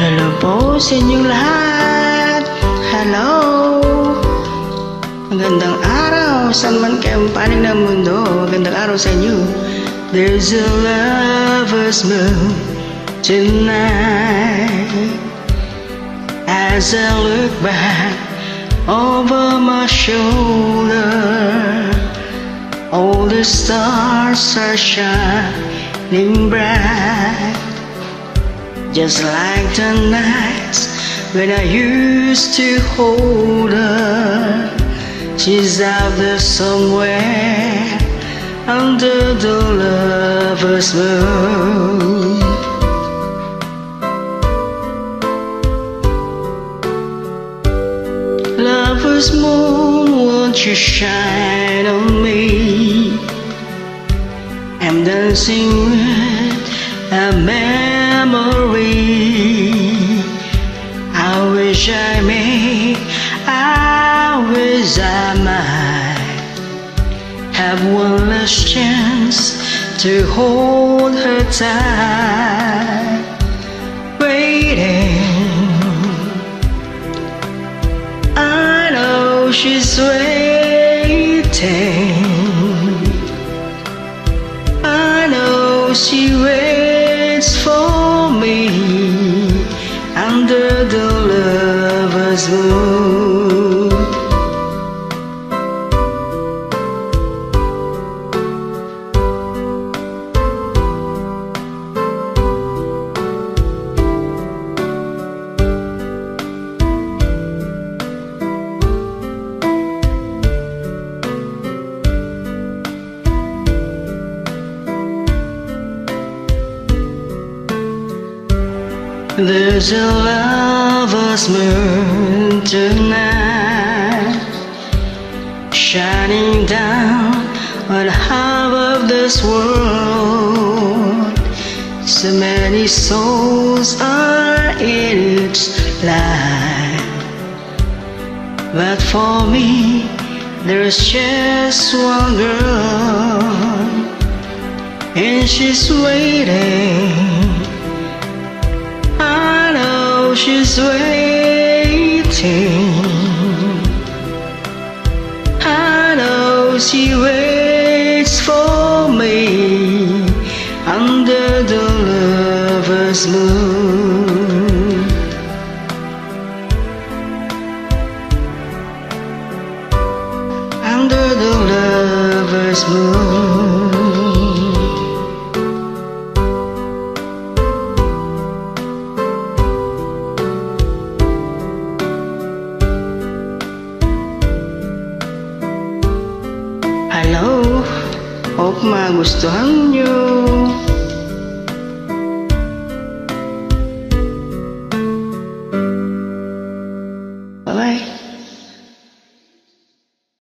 hello, bố xin những inyong hát Hello Magandang araw Saan man kayong panig ng mundo Magandang araw sa inyo There's a lover's moon Tonight. As I look back Over my shoulder, All the stars are shining bright. Just like the nights when I used to hold her She's out there somewhere under the lover's moon Lover's moon, won't you shine on me? I'm dancing with a memory. I wish I may, I wish I might have one last chance to hold her tight, waiting. I know she's waiting. I know she waits for me under the lover's moon. There's a lover's moon tonight Shining down on half of this world. So many souls are in its light. But for me there's just one girl And she's waiting lover's moon. Under the lover's moon. Hello, hope magustuhan nyo